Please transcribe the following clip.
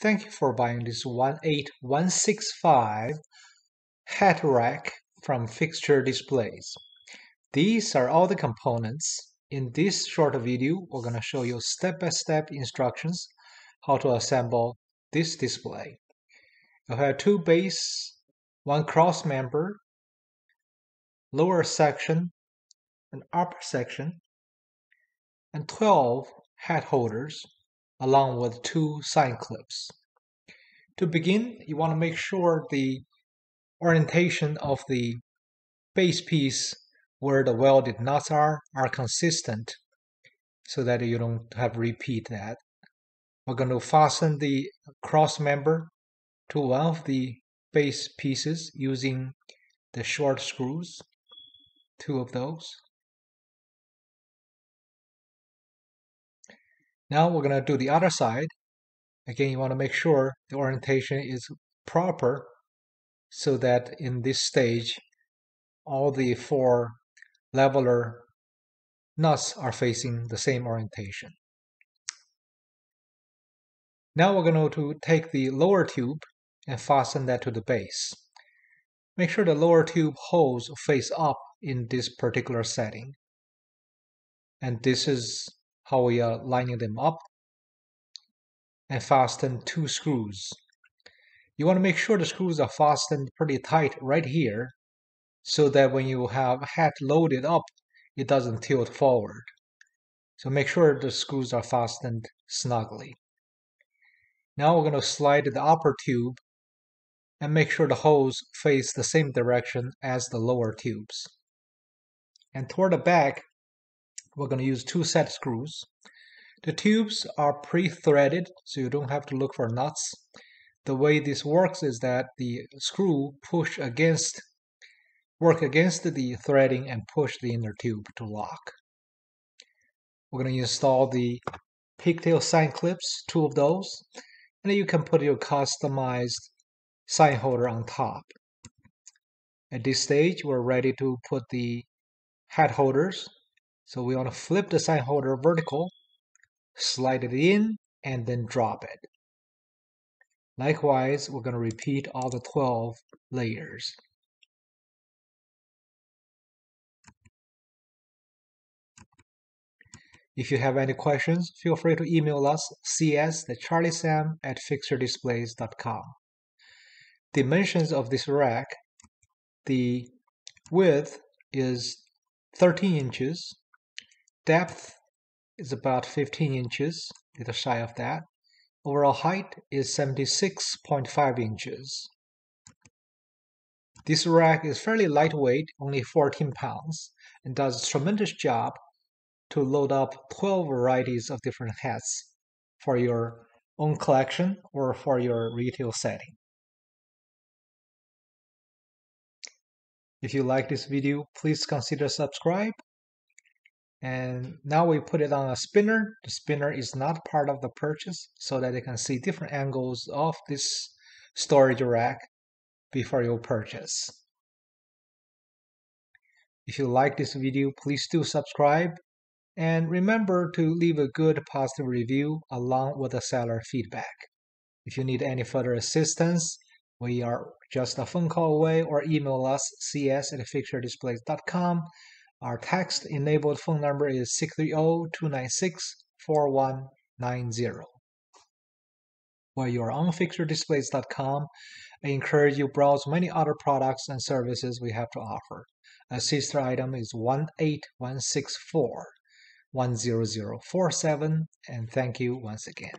thank you for buying this 18165 hat rack from Fixture Displays. These are all the components. In this short video, we're going to show you step-by-step -step instructions how to assemble this display. You have two base, one cross member, lower section, an upper section, and 12 hat holders along with two sign clips. To begin, you want to make sure the orientation of the base piece where the welded nuts are are consistent so that you don't have repeat that. We're going to fasten the cross member to one of the base pieces using the short screws, two of those. Now we're going to do the other side. Again, you want to make sure the orientation is proper so that in this stage, all the four leveler nuts are facing the same orientation. Now we're going to take the lower tube and fasten that to the base. Make sure the lower tube holes face up in this particular setting. And this is how we are lining them up and fasten two screws. You want to make sure the screws are fastened pretty tight right here so that when you have hat loaded up, it doesn't tilt forward. So make sure the screws are fastened snugly. Now we're going to slide the upper tube and make sure the holes face the same direction as the lower tubes. And toward the back, we're going to use two set screws. The tubes are pre-threaded, so you don't have to look for nuts. The way this works is that the screw push against, work against the threading and push the inner tube to lock. We're going to install the pigtail sign clips, two of those, and you can put your customized sign holder on top. At this stage, we're ready to put the head holders so we want to flip the sign holder vertical, slide it in, and then drop it. Likewise, we're going to repeat all the 12 layers. If you have any questions, feel free to email us cs at charliesam at fixturedisplays.com. Dimensions of this rack, the width is 13 inches, Depth is about 15 inches, a little shy of that. Overall height is 76.5 inches. This rack is fairly lightweight, only 14 pounds, and does a tremendous job to load up 12 varieties of different hats for your own collection or for your retail setting. If you like this video, please consider subscribe and now we put it on a spinner. The spinner is not part of the purchase so that you can see different angles of this storage rack before you purchase. If you like this video, please do subscribe and remember to leave a good positive review along with the seller feedback. If you need any further assistance, we are just a phone call away or email us cs at fixturedisplays.com our text-enabled phone number is 630-296-4190. While you are on fixturedisplays.com, I encourage you browse many other products and services we have to offer. A sister item is 18164 10047 and thank you once again.